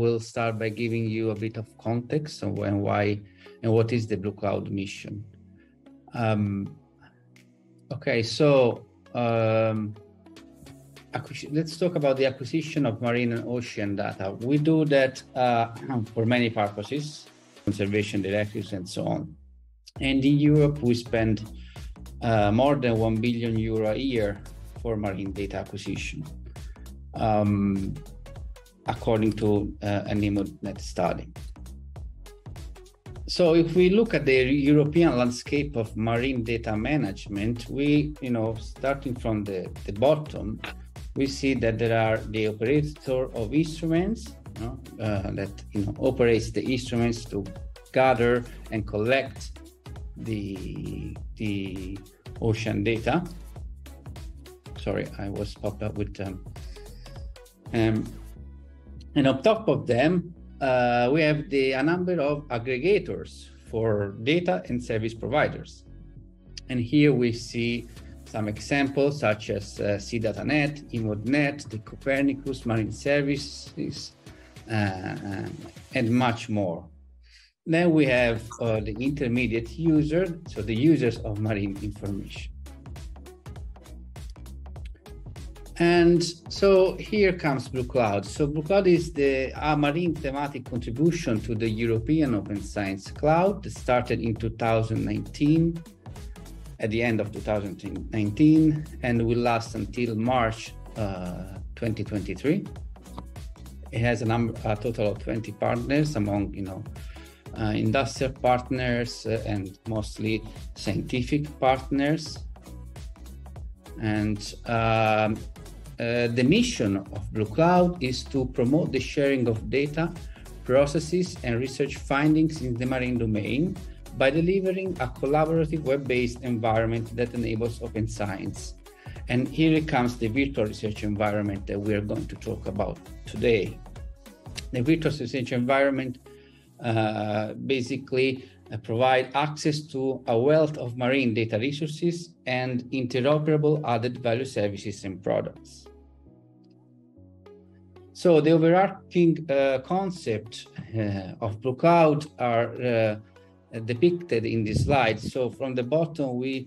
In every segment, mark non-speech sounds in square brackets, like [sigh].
We'll start by giving you a bit of context on when, why, and what is the Blue Cloud mission. Um, okay, so um, let's talk about the acquisition of marine and ocean data. We do that uh, [clears throat] for many purposes, conservation directives and so on. And in Europe, we spend uh, more than 1 billion euro a year for marine data acquisition. Um, according to uh, an EMODnet study. So if we look at the European landscape of marine data management, we, you know, starting from the, the bottom, we see that there are the operator of instruments you know, uh, that you know operates the instruments to gather and collect the the ocean data. Sorry, I was popped up with um, um, and on top of them, uh, we have the, a number of aggregators for data and service providers. And here we see some examples such as uh, SeaDataNet, EMODnet, the Copernicus Marine Services, uh, and much more. Then we have uh, the intermediate user, so the users of marine information. And so here comes Blue Cloud. So Blue Cloud is the uh, marine thematic contribution to the European Open Science Cloud that started in 2019, at the end of 2019, and will last until March uh, 2023. It has a number, a total of 20 partners among, you know, uh, industrial partners uh, and mostly scientific partners. And um, uh, the mission of Blue Cloud is to promote the sharing of data, processes, and research findings in the marine domain by delivering a collaborative web-based environment that enables open science. And here comes the virtual research environment that we are going to talk about today. The virtual research environment uh, basically uh, provide access to a wealth of marine data resources and interoperable added value services and products. So the overarching uh, concept uh, of Blue Cloud are uh, depicted in this slide. So from the bottom, we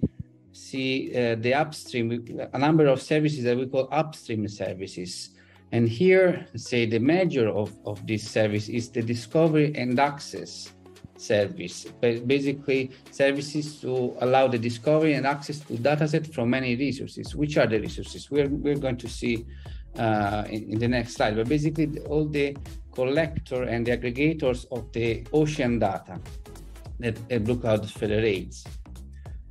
see uh, the upstream, a number of services that we call upstream services. And here, say the measure of, of this service is the discovery and access service. Basically, services to allow the discovery and access to dataset from many resources. Which are the resources? We're, we're going to see uh, in, in, the next slide, but basically all the collector and the aggregators of the ocean data that uh, Blue Cloud federates.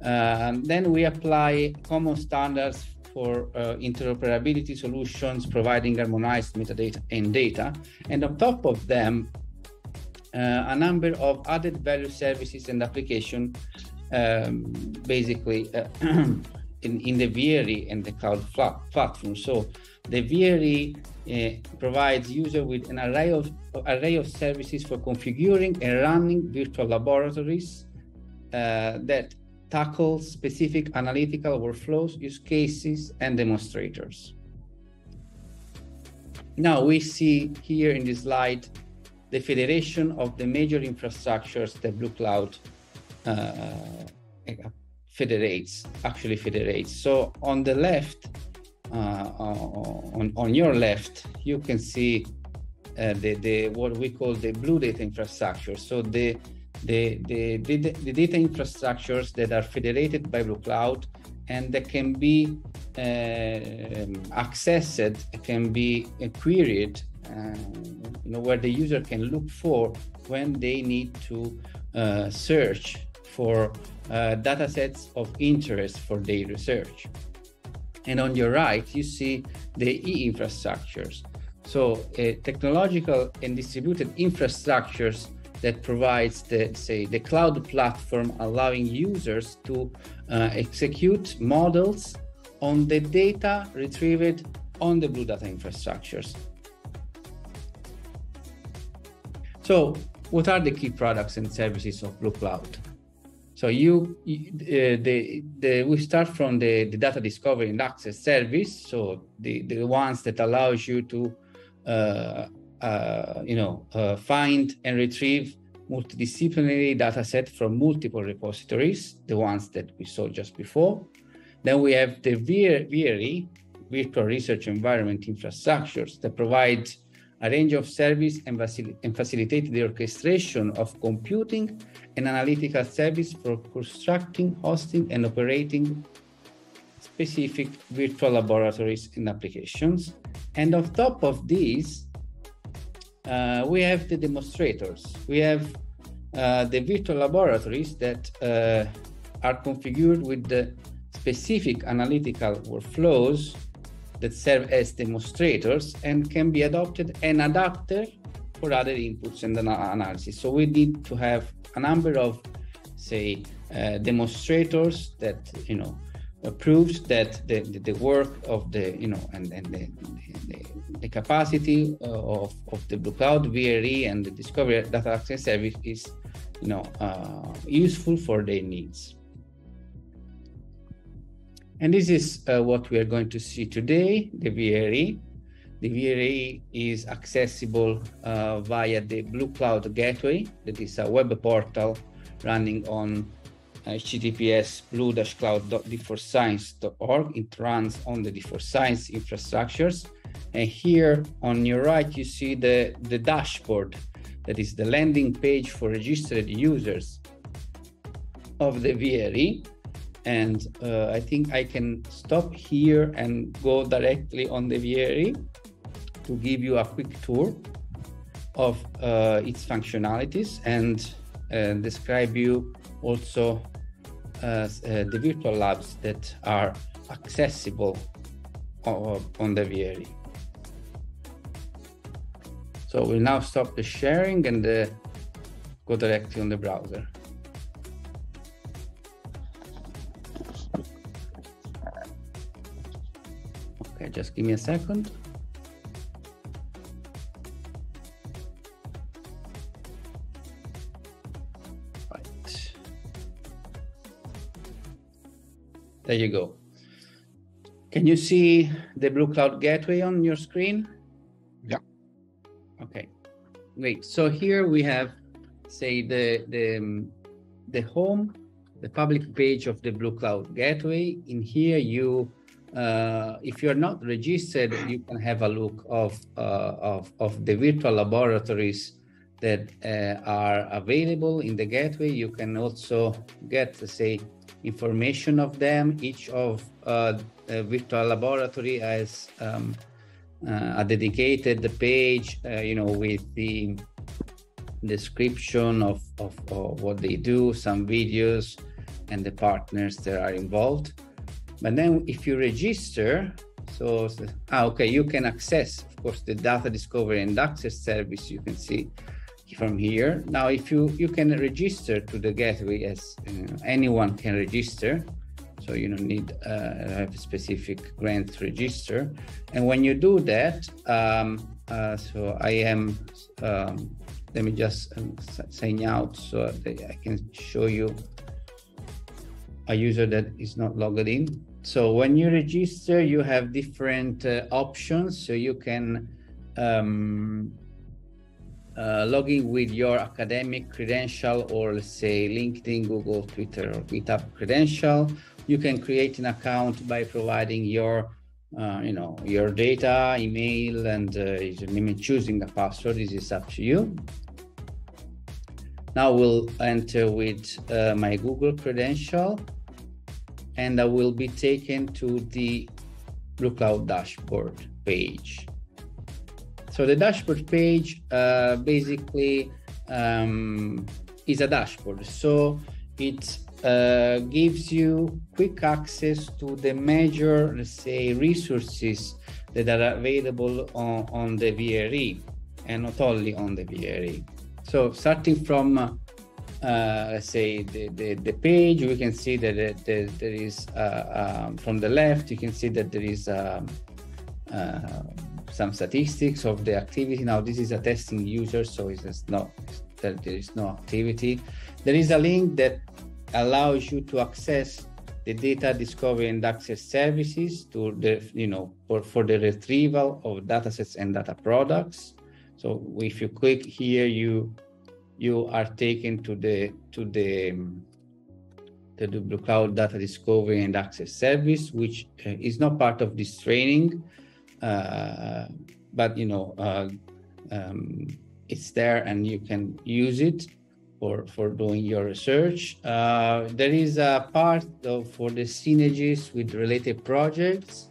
Uh, then we apply common standards for uh, interoperability solutions, providing harmonized metadata and data. And on top of them, uh, a number of added value services and application um, basically uh, [clears throat] in, in the VRE and the cloud platform. So the VRE uh, provides user with an array of array of services for configuring and running virtual laboratories uh, that tackle specific analytical workflows, use cases, and demonstrators. Now we see here in this slide the federation of the major infrastructures that Blue Cloud uh, federates, actually federates. So on the left, uh, on, on your left, you can see uh, the, the what we call the blue data infrastructure. So the the, the, the, data infrastructures that are federated by Blue Cloud and that can be uh, accessed, can be queried, uh, you know, where the user can look for when they need to uh, search for uh, data sets of interest for their research. And on your right, you see the e-infrastructures. So uh, technological and distributed infrastructures that provides the say the cloud platform allowing users to uh, execute models on the data retrieved on the blue data infrastructures. So what are the key products and services of Blue Cloud? So you, uh, the, the, we start from the, the data discovery and access service. So the, the ones that allows you to uh, uh, you know, uh, find and retrieve multidisciplinary data set from multiple repositories, the ones that we saw just before. Then we have the VRE, Virtual Research Environment Infrastructures, that provide a range of service and, facil and facilitate the orchestration of computing and analytical service for constructing, hosting, and operating specific virtual laboratories and applications. And on top of these, uh, we have the demonstrators. We have uh, the virtual laboratories that uh, are configured with the specific analytical workflows that serve as demonstrators and can be adopted and adapted for other inputs and analysis. So we need to have a number of, say, uh, demonstrators that you know proves that the, the, the, work of the you know and, and the, the, the capacity uh, of, of the blue cloud VRE and the discovery data access service is you know uh, useful for their needs and this is uh, what we are going to see today the VRE the VRE is accessible uh, via the blue cloud gateway that is a web portal running on https blue-cloud.d4science.org. It runs on the D4Science infrastructures. And here on your right, you see the, the dashboard that is the landing page for registered users of the VRE. And uh, I think I can stop here and go directly on the VRE to give you a quick tour of uh, its functionalities and uh, describe you also uh, the virtual labs that are accessible on the VRE. So we'll now stop the sharing and uh, go directly on the browser. Okay, just give me a second. Right. There you go. Can you see the Blue Cloud Gateway on your screen? Yeah. Okay, great. So here we have, say, the, the, um, the home, the public page of the Blue Cloud Gateway. In here, you, uh, if you're not registered, you can have a look of, uh, of, of the virtual laboratories that uh, are available in the gateway. You can also get, say, information of them. Each of uh, virtual laboratory has um, uh, a dedicated page, uh, you know, with the description of, of, of, what they do, some videos, and the partners that are involved. But then if you register, so, ah, okay, you can access, of course, the data discovery and access service. You can see from here. Now, if you, you can register to the gateway as uh, anyone can register, so you don't need uh, have a specific grant register. And when you do that, um, uh, so I am, um, let me just um, sign out so I can show you a user that is not logged in. So when you register, you have different uh, options. So you can um, uh, logging with your academic credential or let's say LinkedIn, Google, Twitter, or GitHub credential. You can create an account by providing your, uh, you know, your data, email, and uh, choosing a password. This is up to you. Now we'll enter with uh, my Google credential, and I will be taken to the Blue Cloud dashboard page. So the dashboard page uh, basically um, is a dashboard. So it uh, gives you quick access to the major, let's say, resources that are available on, on the VRE and not only on the VRE. So starting from, uh, let's say, the, the, the, page, we can see that there, there is, uh, um, from the left, you can see that there is um, uh, some statistics of the activity. Now, this is a testing user, so it's not that there is no activity. There is a link that allows you to access the data discovery and access services to the you know for, for the retrieval of datasets and data products. So if you click here, you you are taken to the to the to the Blue Cloud Data Discovery and Access Service, which uh, is not part of this training, uh, but you know uh, um, it's there and you can use it for for doing your research. Uh, there is a part of, for the synergies with related projects.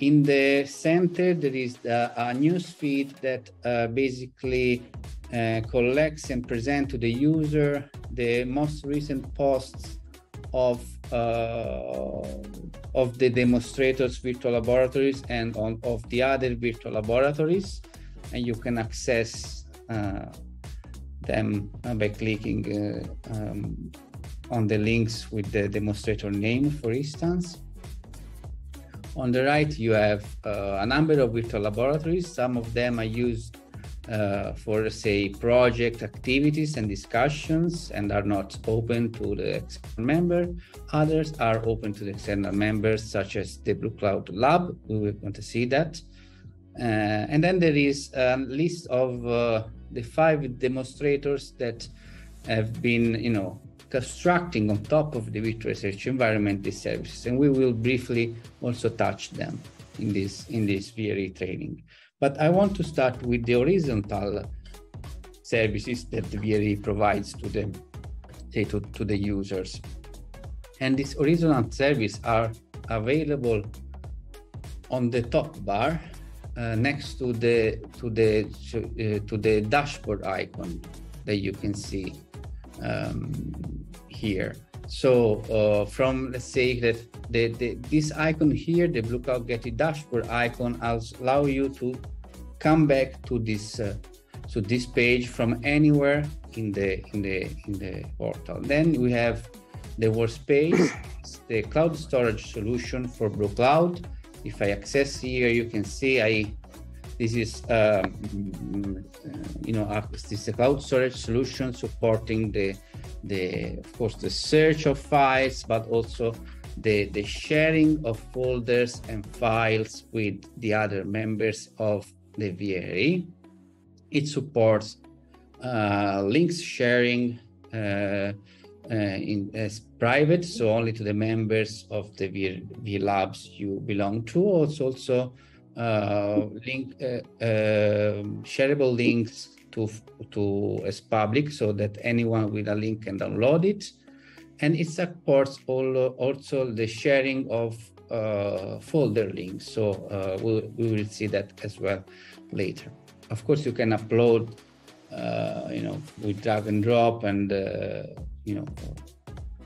In the center, there is a, a news feed that uh, basically uh, collects and present to the user the most recent posts of uh, of the demonstrators virtual laboratories and on of the other virtual laboratories. And you can access uh, them uh, by clicking uh, um, on the links with the demonstrator name for instance. On the right you have a number of virtual laboratories. Some of them are used uh, for say project activities and discussions and are not open to the external member. Others are open to the external members such as the blue cloud lab. We will want to see that. Uh, and then there is a list of uh, the five demonstrators that have been you know constructing on top of the virtual research environment these services. And we will briefly also touch them in this in this VRE training but I want to start with the horizontal services that the VRE provides to the say to, to the users. And these horizontal services are available on the top bar uh, next to the to the uh, to the dashboard icon that you can see um, here. So uh, from let's say that the, the, this icon here, the Blue Cloud Getty dashboard icon, allow you to come back to this uh, to this page from anywhere in the in the in the portal. Then we have the workspace, the cloud storage solution for Blue Cloud. If I access here, you can see I this is um, you know this is a cloud storage solution supporting the the of course the search of files but also the the sharing of folders and files with the other members of the VRE. It supports uh, links sharing uh, uh, in as private, so only to the members of the VR labs you belong to. Also, also uh, link uh, um, shareable links to to as public so that anyone with a link can download it. And it supports all, also the sharing of uh, folder links. So uh, we'll, we will see that as well later. Of course you can upload uh, you know with drag and drop and uh, you know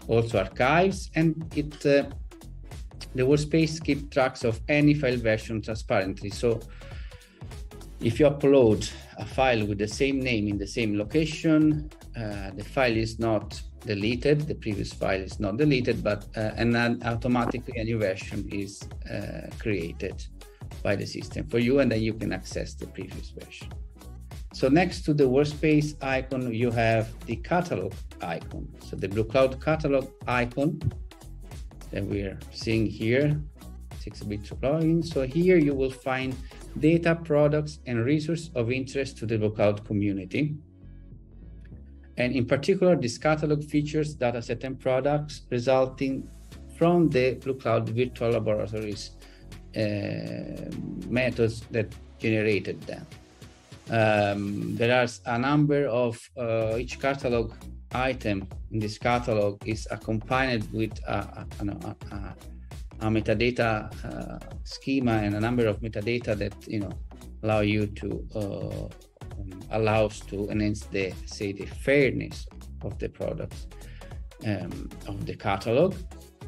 also archives. And it uh, the workspace keep tracks of any file version transparently. So if you upload a file with the same name in the same location, uh, the file is not deleted, the previous file is not deleted, but uh, and then automatically a new version is uh, created by the system for you, and then you can access the previous version. So next to the workspace icon, you have the catalog icon. So the Blue Cloud catalog icon that we're seeing here, 6-bit plugin. So here you will find data, products, and resources of interest to the Cloud community. And in particular, this catalog features dataset and products resulting from the Blue Cloud virtual laboratories uh, methods that generated them. Um, there are a number of uh, each catalog item in this catalog is accompanied with a, a, a, a metadata uh, schema and a number of metadata that you know allow you to uh, um, allows to enhance the say the fairness of the products um, of the catalog.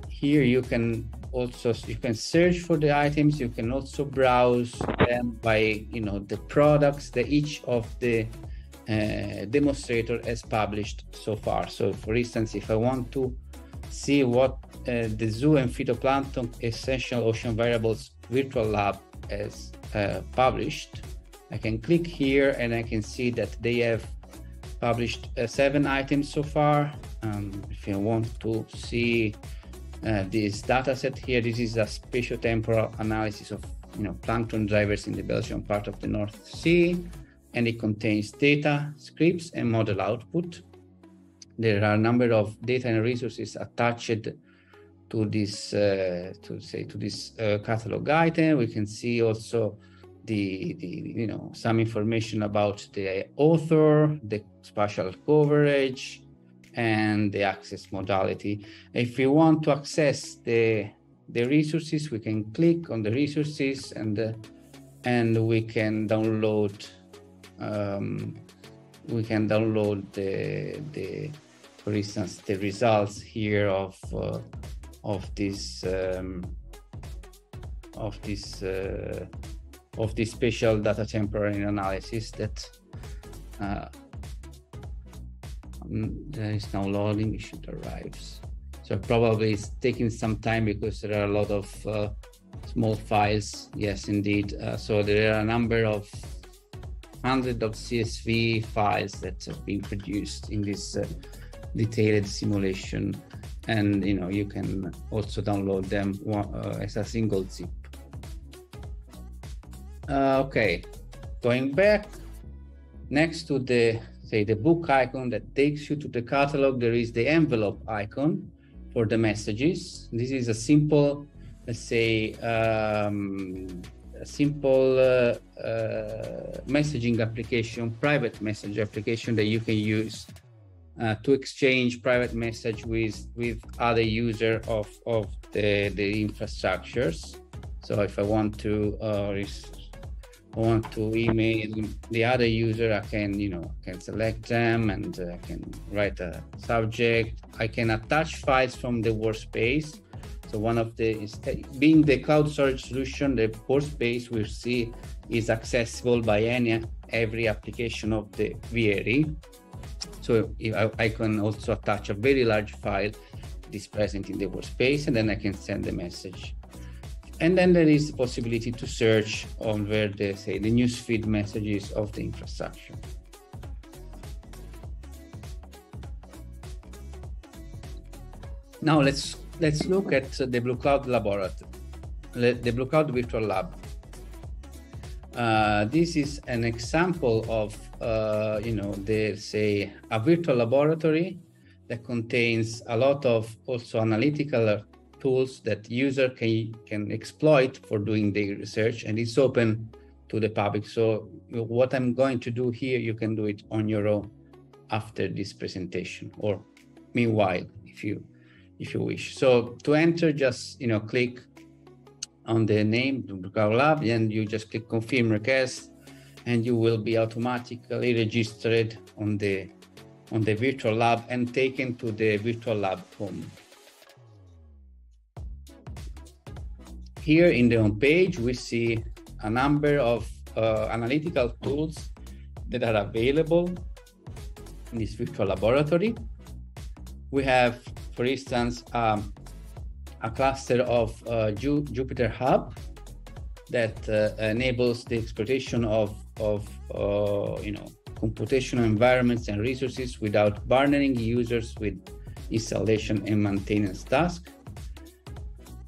Here you can also you can search for the items. You can also browse them by you know the products that each of the uh, demonstrator has published so far. So, for instance, if I want to see what uh, the zoo and phytoplankton essential ocean variables virtual lab has uh, published. I can click here and I can see that they have published uh, seven items so far. Um, if you want to see uh, this data set here, this is a spatiotemporal analysis of you know plankton drivers in the Belgian part of the North Sea. and it contains data, scripts, and model output. There are a number of data and resources attached to this, uh, to say, to this uh, catalog item. We can see also the, the, you know, some information about the author, the spatial coverage, and the access modality. If we want to access the the resources, we can click on the resources and uh, and we can download um, we can download the the for instance the results here of uh, of this um, of this uh, of this spatial data temporary analysis that uh, um, there is now loading it should arrive so probably it's taking some time because there are a lot of uh, small files. Yes indeed. Uh, so there are a number of hundred of CSV files that have been produced in this uh, detailed simulation. And you know you can also download them uh, as a single zip. Uh, okay, going back next to the say the book icon that takes you to the catalog, there is the envelope icon for the messages. This is a simple, let's say, um, a simple uh, uh, messaging application, private message application that you can use uh, to exchange private message with with other user of of the the infrastructures. So if I want to uh, want to email the other user, I can you know can select them and I can write a subject. I can attach files from the workspace so one of the being the cloud storage solution, the workspace we see is accessible by any every application of the VRE. So I, I, can also attach a very large file that is present in the workspace, and then I can send the message. And then there is the possibility to search on where the say the newsfeed messages of the infrastructure. Now let's let's look at the Blue Cloud Laboratory, the Blue Cloud Virtual Lab. Uh, this is an example of, uh, you know, they say a virtual laboratory that contains a lot of also analytical tools that user can can exploit for doing their research, and it's open to the public. So what I'm going to do here, you can do it on your own after this presentation, or meanwhile, if you if you wish. So to enter, just you know, click on the name Lab, and you just click confirm request, and you will be automatically registered on the on the virtual lab and taken to the virtual lab home. Here in the home page, we see a number of uh, analytical tools that are available in this virtual laboratory. We have for instance, um, a cluster of uh, Ju Jupyter Hub that uh, enables the exploitation of, of uh, you know, computational environments and resources without burdening users with installation and maintenance tasks.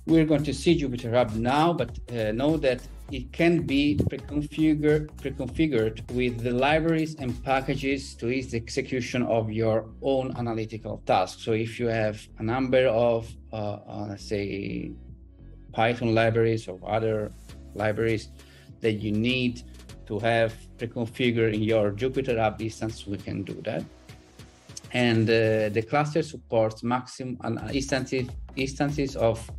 We're going to see Jupyter Hub now, but uh, know that it can be pre-configured, pre-configured with the libraries and packages to ease the execution of your own analytical tasks. So if you have a number of, uh, uh, say, Python libraries or other libraries that you need to have pre-configured in your Jupyter Hub instance, we can do that. And uh, the cluster supports maximum instances, instances of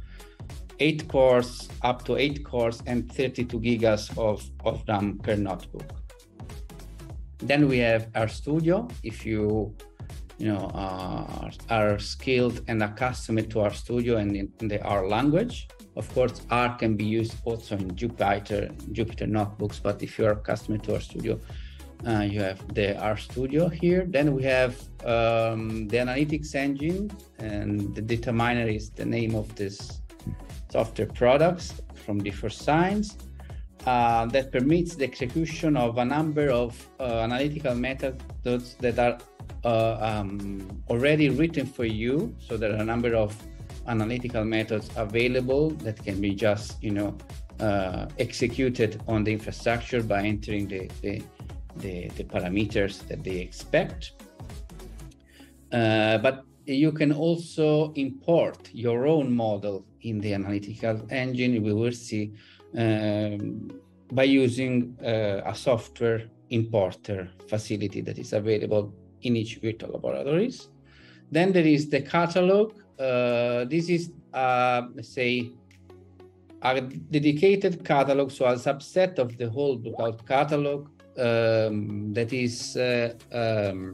eight cores, up to eight cores, and 32 gigas of, of RAM per notebook. Then we have RStudio. If you you know uh, are skilled and accustomed to RStudio and in, in the R language, of course, R can be used also in Jupyter Jupyter notebooks. But if you are a customer to RStudio, uh, you have the R Studio here. Then we have um, the analytics engine, and the data miner is the name of this software products from D4Science uh, that permits the execution of a number of uh, analytical methods that are uh, um, already written for you. So there are a number of analytical methods available that can be just, you know, uh, executed on the infrastructure by entering the, the, the, the parameters that they expect. Uh, but you can also import your own model in the analytical engine. We will see um, by using uh, a software importer facility that is available in each virtual laboratories. Then there is the catalog. Uh, this is, uh, say, a dedicated catalog, so a subset of the whole Bluecloud catalog um, that is uh, um,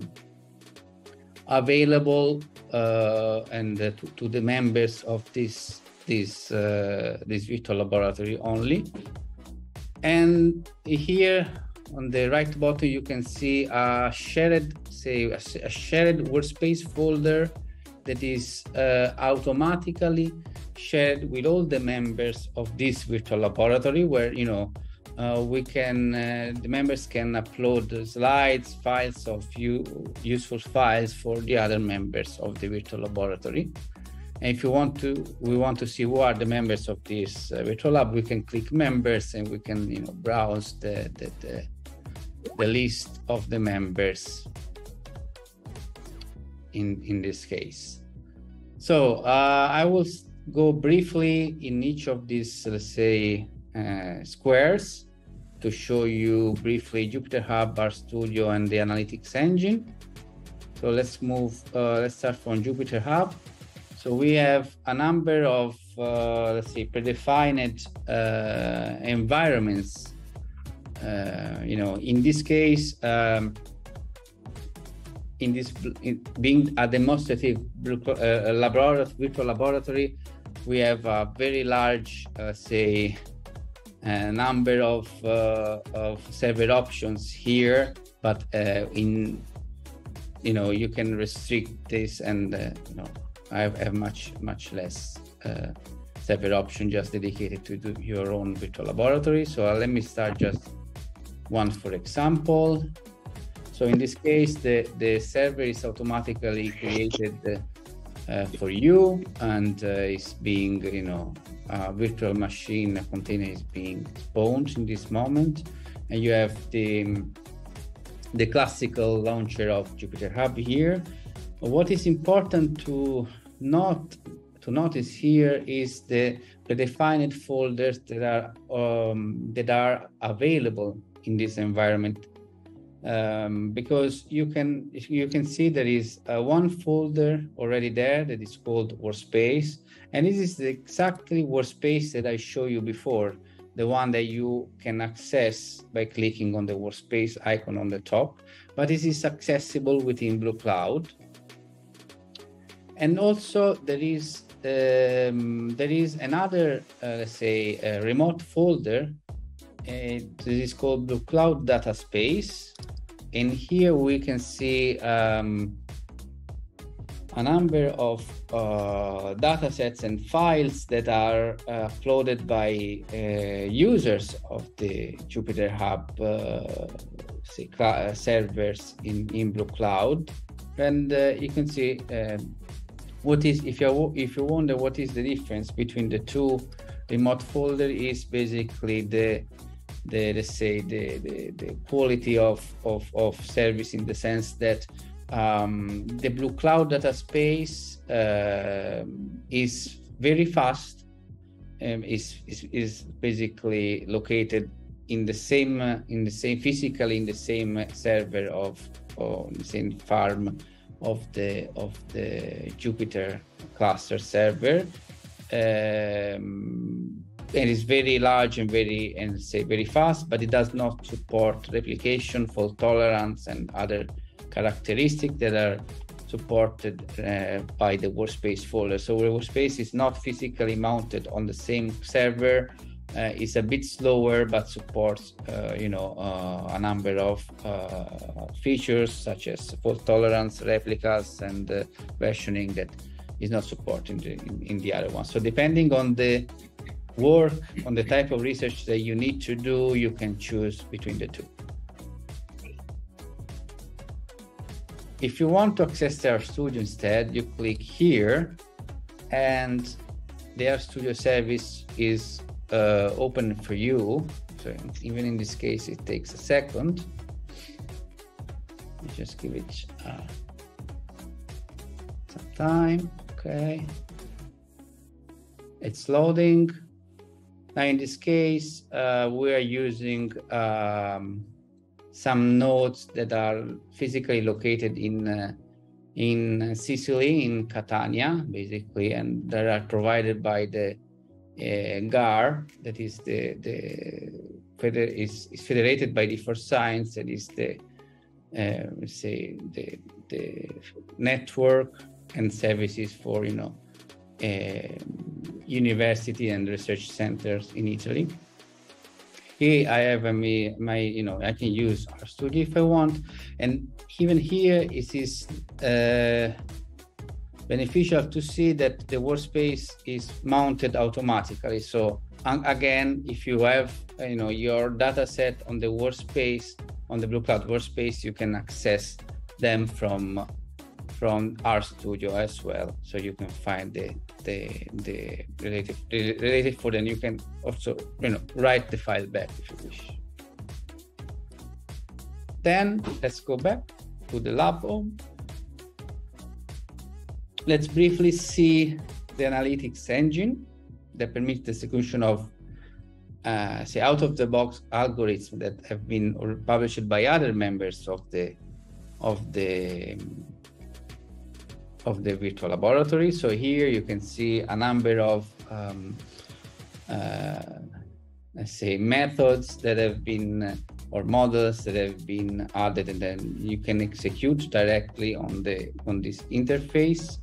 available uh, and uh, to, to, the members of this this uh, this virtual laboratory only. And here on the right bottom, you can see a shared, say, a, shared workspace folder that is uh, automatically shared with all the members of this virtual laboratory where, you know, uh, we can, uh, the members can upload the slides, files of you, useful files for the other members of the virtual laboratory. And if you want to, we want to see who are the members of this uh, virtual lab, we can click members and we can, you know, browse the, the, the, the list of the members in, in this case. So uh, I will go briefly in each of these, let's say, uh, squares to show you briefly Jupyter Hub, RStudio, and the analytics engine. So let's move, uh, let's start from Jupyter Hub. So we have a number of, uh, let's say, predefined uh, environments. Uh, you know, in this case, um, in this in being a demonstrative uh, laboratory, virtual laboratory, we have a very large, uh, say, uh, number of, of server options here, but in you know you can restrict this and you know I have much, much less uh, separate option just dedicated to your own virtual laboratory. So uh, let me start just one for example. So in this case, the, the server is automatically created uh, for you and uh, is being, you know, a virtual machine a container is being spawned in this moment. And you have the, the classical launcher of Jupyter Hub here. What is important to not to notice here is the predefined folders that are um, that are available in this environment um, because you can you can see there is uh, one folder already there that is called workspace. And this is exactly workspace that I showed you before the one that you can access by clicking on the workspace icon on the top. But this is accessible within blue cloud. And also there is um, there is another uh, let's say remote folder uh, this is called Bluecloud data space and here we can see um, a number of uh, data sets and files that are uh, uploaded by uh, users of the Jupyter Hub uh, say, servers in, in Blue Cloud. And uh, you can see um, what is if you if you wonder what is the difference between the two remote folder is basically the the let's say the the, the quality of, of of service in the sense that um, the Bluecloud data space uh, is very fast um, is, is is basically located in the same uh, in the same physically in the same server of the same farm of the of the Jupyter cluster server. Um, and it's very large and very and say very fast, but it does not support replication, fault tolerance, and other characteristics that are supported uh, by the workspace folder. So the workspace is not physically mounted on the same server uh, is a bit slower but supports uh, you know uh, a number of uh, features such as fault tolerance replicas and uh, versioning that is not supported in the, in, in the other one so depending on the work on the type of research that you need to do you can choose between the two if you want to access the studio instead you click here and the studio service is uh, open for you. So even in this case, it takes a second. just give it uh, some time. Okay. It's loading. Now, in this case, uh, we are using um, some nodes that are physically located in uh, in Sicily, in Catania, basically, and that are provided by the uh, GARR, that is the the is, is federated by D4Science, that is the uh, say the the network and services for you know university and research centers in Italy. Here I have uh, my, my, you know, I can use RStudio if I want. And even here it is uh, beneficial to see that the workspace is mounted automatically. So again, if you have, uh, you know, your data set on the workspace, on the Blue Cloud workspace, you can access them from from RStudio as well. So you can find the the the relative the relative folder and you can also you know write the file back if you wish. Then let's go back to the lab home. Let's briefly see the analytics engine that permits the execution of uh, say out of the box algorithms that have been published by other members of the of the of the virtual laboratory. So here you can see a number of, um, uh, let's say, methods that have been, or models that have been added, and then you can execute directly on the on this interface.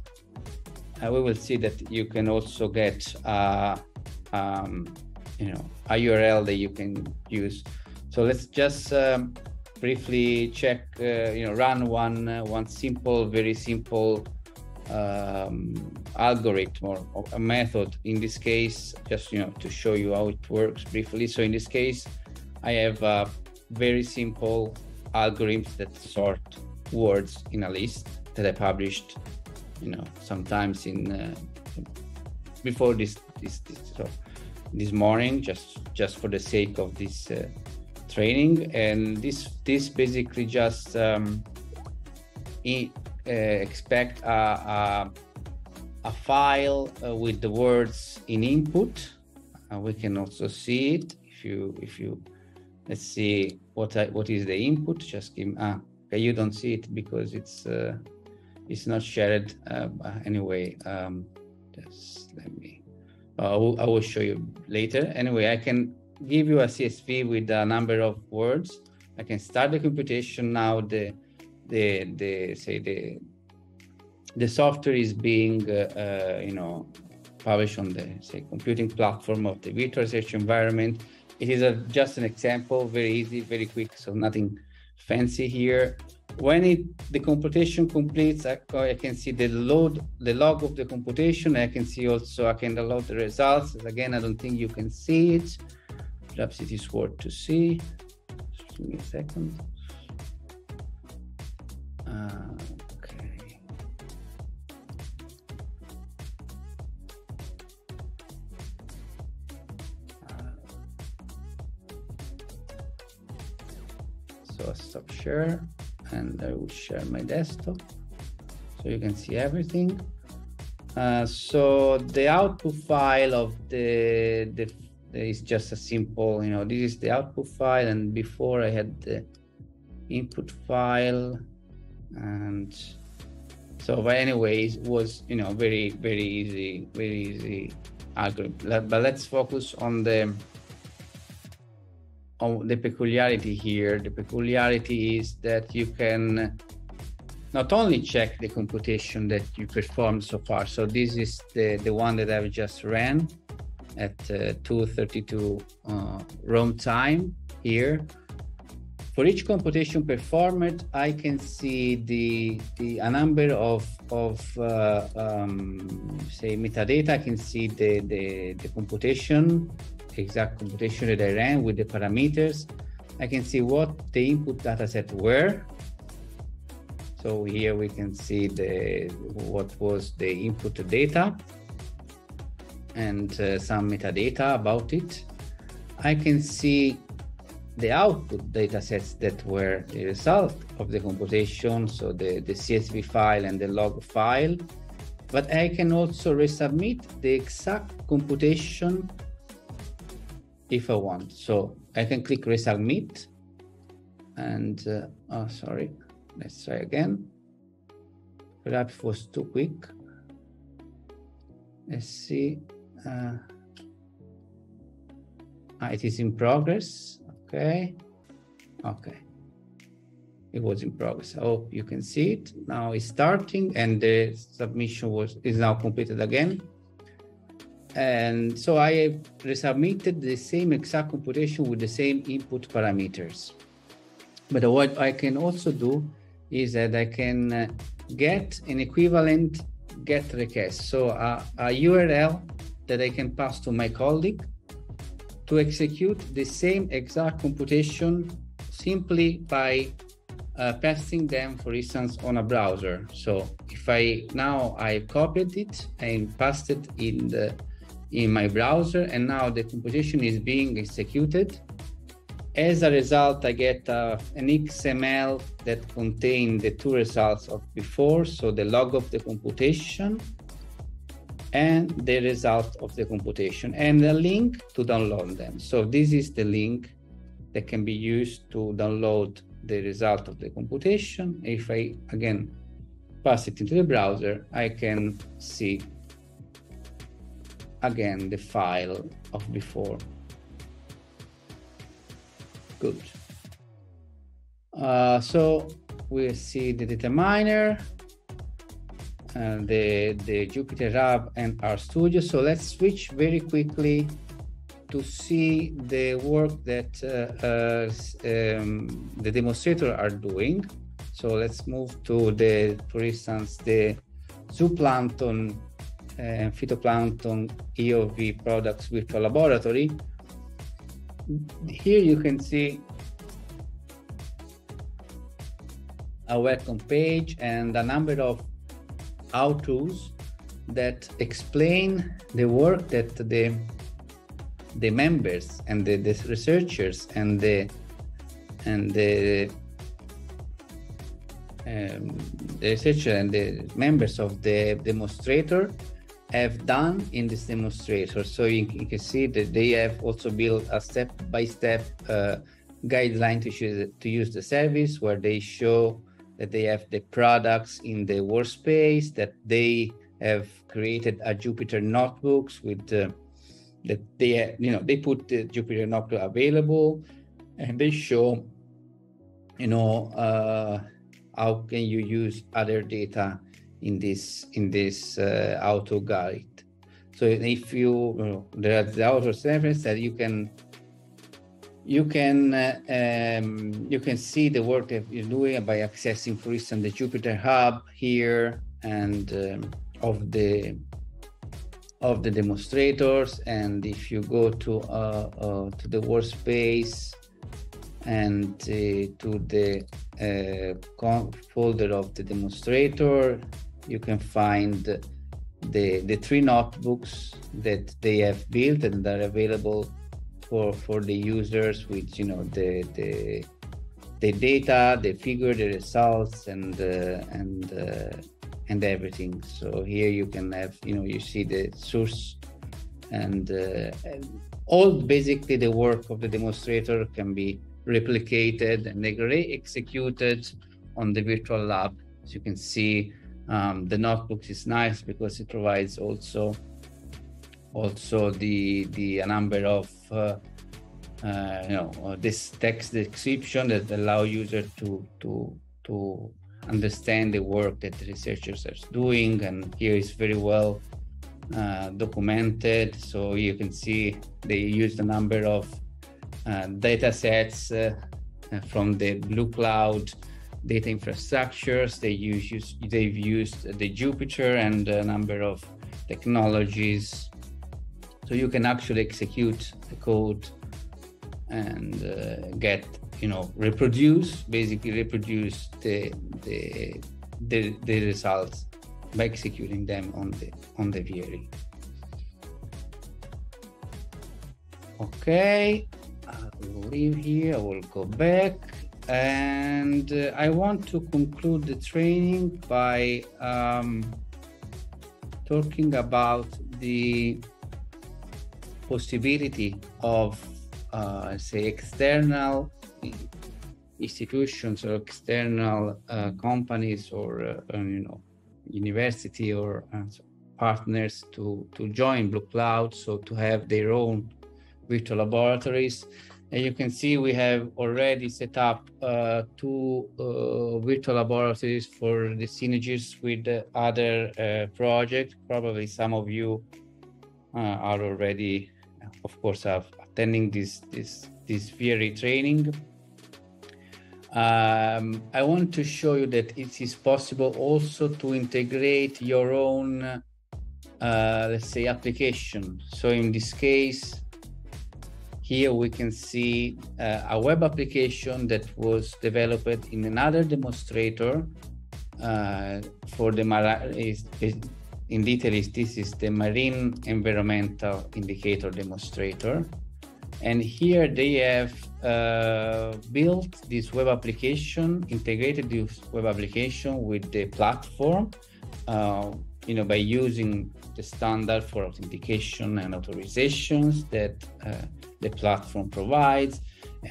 Uh, we will see that you can also get, uh, um, you know, a URL that you can use. So let's just um, briefly check, uh, you know, run one uh, one simple, very simple um, algorithm or, or, a method. In this case just you know to show you how it works briefly. So in this case i have a very simple algorithms that sort words in a list that i published you know sometimes in uh, before this, this, this so this morning just just for the sake of this uh, training. And this this basically just um, uh, expect a, a, a file uh, with the words in input. Uh, we can also see it if you if you let's see what I, what is the input. Just give ah okay you don't see it because it's uh, it's not shared uh, anyway. Um, just let me. I will, I will show you later. Anyway, I can give you a CSV with a number of words. I can start the computation now. The the the say the the software is being uh, uh, you know published on the say computing platform of the virtual research environment. It is a, just an example, very easy, very quick, so nothing fancy here. When it the computation completes, I, I can see the load, the log of the computation. I can see also I can download the results. Again, I don't think you can see it. Perhaps it is worth to see. Just give me a second. Okay. So I stop share and I will share my desktop so you can see everything. Uh, so the output file of the, the is just a simple, you know, this is the output file and before I had the input file and so but anyways it was you know very very easy very easy algorithm. But let's focus on the on the peculiarity here. The peculiarity is that you can not only check the computation that you performed so far. So this is the the one that i've just ran at uh, 232 uh, Rome time here for each computation performed, I can see the, the a number of, of uh, um, say metadata. I can see the, the, the computation, exact computation that I ran with the parameters. I can see what the input data set were. So here we can see the what was the input data and uh, some metadata about it. I can see the output data sets that were the result of the computation, so the, the CSV file and the log file. But I can also resubmit the exact computation if I want. So I can click resubmit and, uh, oh, sorry, let's try again. Perhaps was too quick. Let's see. Uh, ah, it is in progress. Okay. Okay. It was in progress. I hope you can see it. Now it's starting and the submission was is now completed again. And so I resubmitted the same exact computation with the same input parameters. But what I can also do is that I can uh, get an equivalent get request. So a, a URL that I can pass to my colleague to execute the same exact computation simply by uh, passing them, for instance, on a browser. So if I now I copied it and passed it in the in my browser, and now the computation is being executed. As a result, I get uh, an XML that contains the two results of before, so the log of the computation and the result of the computation and a link to download them. So this is the link that can be used to download the result of the computation. If I, again, pass it into the browser, I can see again the file of before. Good. Uh, so we see the data miner, uh, the, the Jupyter Hub and RStudio. So let's switch very quickly to see the work that uh, uh, um, the demonstrator are doing. So let's move to the, for instance, the zooplankton and phytoplankton EOV products virtual laboratory. Here you can see a welcome page and a number of how-tos that explain the work that the the members and the, the researchers and the and the um, the researcher and the members of the demonstrator have done in this demonstrator. So you, you can see that they have also built a step-by-step -step, uh, guideline to, choose, to use the service where they show that they have the products in the workspace, that they have created a Jupyter notebooks with uh, that they you know they put the Jupyter notebook available, and they show you know uh, how can you use other data in this in this uh, auto guide. So if you, you know, there are the author's reference that you can you can uh, um, you can see the work that you're doing by accessing, for instance, the Jupyter Hub here and um, of the of the demonstrators. And if you go to uh, uh, to the workspace and uh, to the uh, folder of the demonstrator, you can find the the three notebooks that they have built and that are available for for the users with you know the the the data, the figure, the results, and uh, and uh, and everything. So here you can have you know you see the source and, uh, and all basically the work of the demonstrator can be replicated and executed on the virtual lab. As you can see, um, the notebooks is nice because it provides also also the the number of uh, uh, you know uh, this text description that allow user to to to understand the work that the researchers are doing. And here is very well uh, documented. So you can see they use a number of uh, data sets uh, from the blue cloud data infrastructures. They use, use they've used the jupyter and a number of technologies so you can actually execute the code and uh, get you know reproduce basically reproduce the, the the the, results by executing them on the on the VRE. Okay, uh, leave here, I will go back. And uh, I want to conclude the training by um, talking about the possibility of, uh, say, external institutions or external uh, companies or, uh, you know, university or uh, partners to, to join Blue Cloud, so to have their own virtual laboratories. And you can see we have already set up uh, two uh, virtual laboratories for the synergies with the other uh, projects. Probably some of you uh, are already, of course, of attending this this this very training. Um, I want to show you that it is possible also to integrate your own, uh, let's say, application. So in this case, here we can see uh, a web application that was developed in another demonstrator uh, for the is, in detail is this is the marine environmental indicator demonstrator. And here they have uh, built this web application integrated this web application with the platform uh, you know by using the standard for authentication and authorizations that uh, the platform provides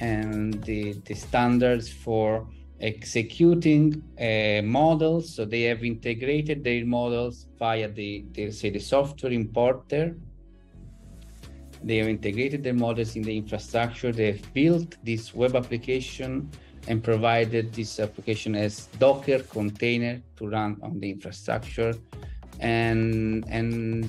and the, the standards for executing uh, models. So they have integrated their models via the, the say the software importer. They have integrated their models in the infrastructure. They have built this web application and provided this application as Docker container to run on the infrastructure and and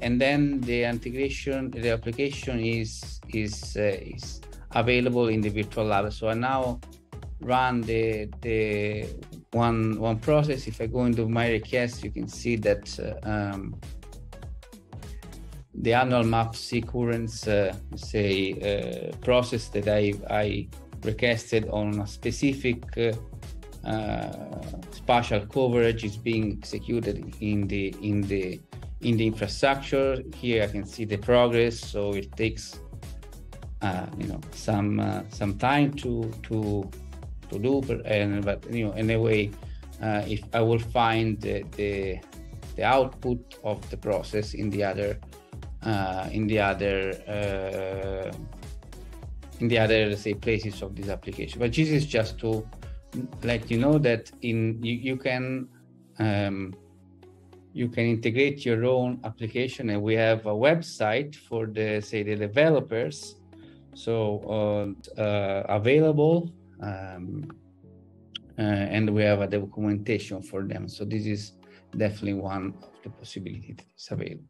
and then the integration the application is is uh, is available in the virtual lab so now run the the one one process if i go into my request you can see that uh, um, the annual map sequence uh, say uh, process that i i requested on a specific uh, uh, spatial coverage is being executed in the in the in the infrastructure. Here I can see the progress. So it takes uh, you know some some time to to to do, but and but you know anyway, uh, if I will find the, the, the output of the process in the other uh, in the other uh, in the other say places of this application. But this is just to let you know that in you, you can um, you can integrate your own application and we have a website for the say the developers so uh, uh, available um, uh, and we have a documentation for them. So this is definitely one of the possibilities available